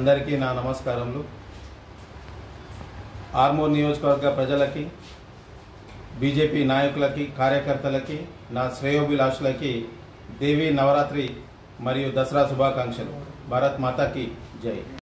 అందరికీ నా నమస్కారములు. ఆర్మూర్ నియోజకవర్గ ప్రజలకి బీజేపీ నాయకులకి కార్యకర్తలకి నా శ్రేయోభిలాషులకి దేవి నవరాత్రి మరియు దసరా శుభాకాంక్షలు. భారత్ మాతాకి జై.